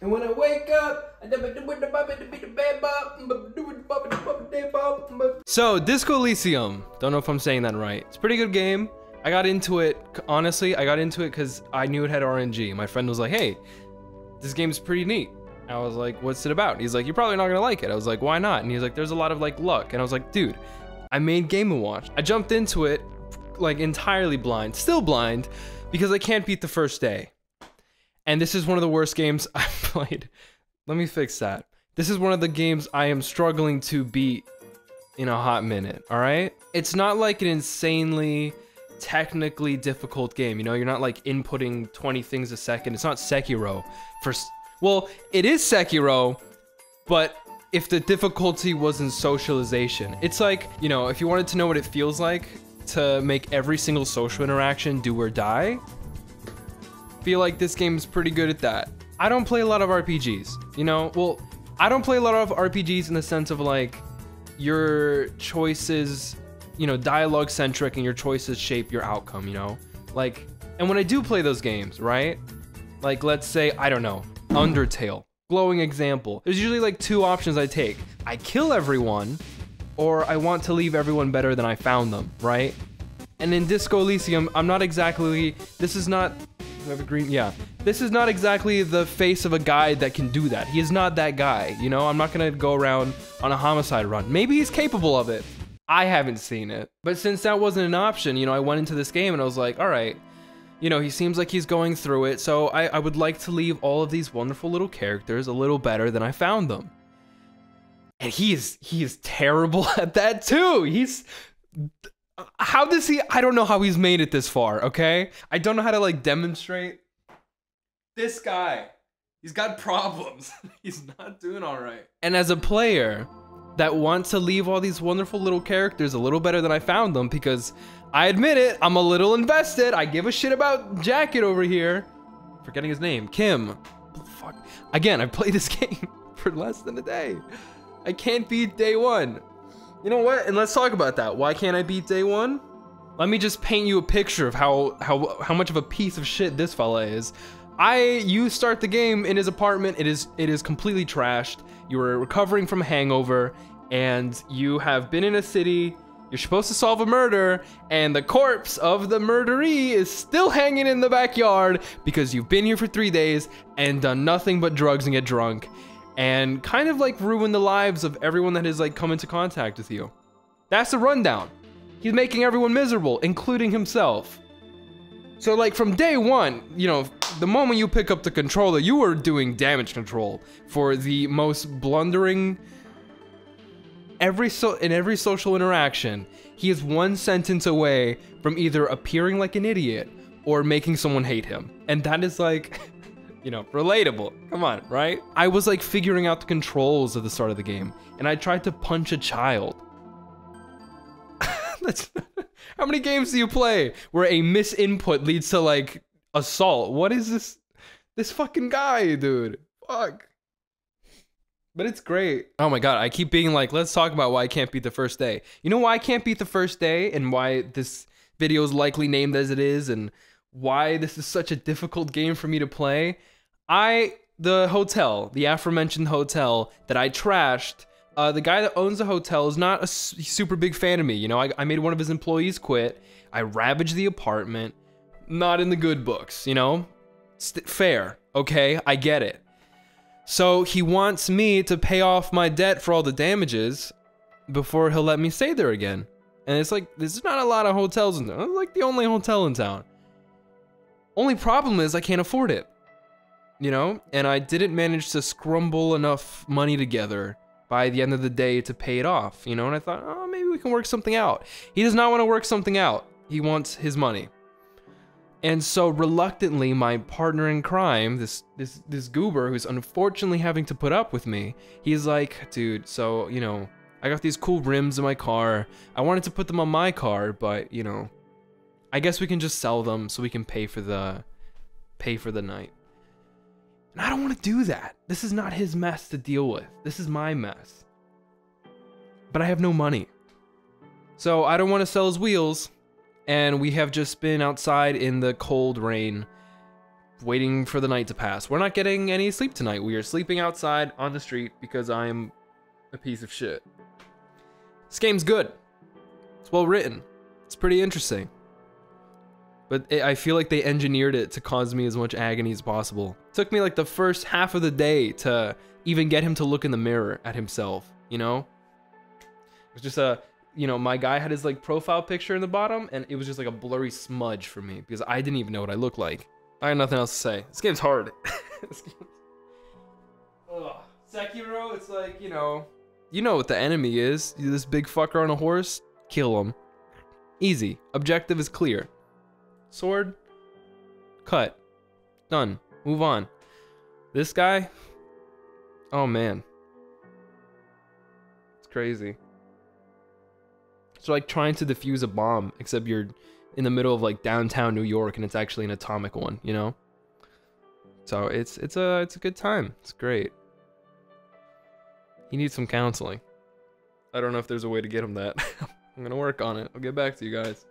And when I wake up, bad bop. So, Disco Elysium. Don't know if I'm saying that right. It's a pretty good game. I got into it, honestly, I got into it because I knew it had RNG. My friend was like, hey, this game's pretty neat. I was like, what's it about? He's like, you're probably not gonna like it. I was like, why not? And he's like, there's a lot of like luck. And I was like, dude, I made Game & Watch. I jumped into it like entirely blind, still blind, because I can't beat the first day. And this is one of the worst games I've played. Let me fix that. This is one of the games I am struggling to beat in a hot minute, all right? It's not like an insanely technically difficult game. You know, you're not like inputting 20 things a second. It's not Sekiro. For well, it is Sekiro, but if the difficulty was in socialization, it's like, you know, if you wanted to know what it feels like to make every single social interaction do or die, feel like this game is pretty good at that. I don't play a lot of RPGs, you know? Well, I don't play a lot of RPGs in the sense of like your choices, you know, dialogue centric and your choices shape your outcome, you know? Like, and when I do play those games, right? Like, let's say, I don't know, Undertale, glowing example. There's usually like two options I take. I kill everyone, or I want to leave everyone better than I found them, right? And in Disco Elysium, I'm not exactly, this is not, green, yeah. This is not exactly the face of a guy that can do that. He is not that guy, you know? I'm not gonna go around on a homicide run. Maybe he's capable of it. I haven't seen it. But since that wasn't an option, you know, I went into this game and I was like, all right, you know, he seems like he's going through it, so I, I would like to leave all of these wonderful little characters a little better than I found them. And he is he is terrible at that too. He's how does he I don't know how he's made it this far, okay? I don't know how to like demonstrate this guy. He's got problems. he's not doing all right. And as a player that wants to leave all these wonderful little characters a little better than I found them because I admit it, I'm a little invested. I give a shit about Jacket over here. Forgetting his name. Kim. Fuck. Again, I played this game for less than a day. I can't beat day one. You know what? And let's talk about that. Why can't I beat day one? Let me just paint you a picture of how how how much of a piece of shit this fella is. I you start the game in his apartment. It is it is completely trashed. You are recovering from a hangover, and you have been in a city you're supposed to solve a murder, and the corpse of the murderee is still hanging in the backyard because you've been here for three days and done nothing but drugs and get drunk, and kind of like ruin the lives of everyone that has like come into contact with you. That's the rundown. He's making everyone miserable, including himself. So like from day one, you know, the moment you pick up the controller, you are doing damage control for the most blundering every so in every social interaction, he is one sentence away from either appearing like an idiot or making someone hate him. And that is like, you know, relatable. Come on, right? I was like figuring out the controls at the start of the game, and I tried to punch a child. That's how many games do you play where a misinput leads to like assault? What is this? This fucking guy, dude. Fuck. But it's great. Oh my god, I keep being like, let's talk about why I can't beat the first day. You know why I can't beat the first day and why this video is likely named as it is and why this is such a difficult game for me to play? I the hotel, the aforementioned hotel that I trashed, uh, the guy that owns the hotel is not a super big fan of me. You know, I, I made one of his employees quit. I ravaged the apartment. Not in the good books, you know? St fair, okay? I get it. So he wants me to pay off my debt for all the damages before he'll let me stay there again. And it's like, there's not a lot of hotels in town. Like the only hotel in town. Only problem is I can't afford it. You know? And I didn't manage to scrumble enough money together by the end of the day to pay it off. You know? And I thought, oh, maybe we can work something out. He does not want to work something out. He wants his money. And so reluctantly, my partner in crime, this this this goober who's unfortunately having to put up with me, he's like, dude, so you know, I got these cool rims in my car. I wanted to put them on my car, but you know, I guess we can just sell them so we can pay for the pay for the night. And I don't want to do that. This is not his mess to deal with. This is my mess. But I have no money. So I don't want to sell his wheels and we have just been outside in the cold rain waiting for the night to pass. We're not getting any sleep tonight. We are sleeping outside on the street because I'm a piece of shit. This game's good. It's well written. It's pretty interesting. But I feel like they engineered it to cause me as much agony as possible. It took me like the first half of the day to even get him to look in the mirror at himself, you know? It was just a, you know, my guy had his like profile picture in the bottom and it was just like a blurry smudge for me because I didn't even know what I looked like. I got nothing else to say. This game's hard. this game's... Ugh. Sekiro, it's like, you know, you know what the enemy is. This big fucker on a horse, kill him. Easy. Objective is clear. Sword, cut. Done. Move on. This guy, oh man. It's crazy. It's like trying to defuse a bomb, except you're in the middle of like downtown New York and it's actually an atomic one, you know? So it's it's a it's a good time. It's great. He needs some counseling. I don't know if there's a way to get him that. I'm gonna work on it. I'll get back to you guys.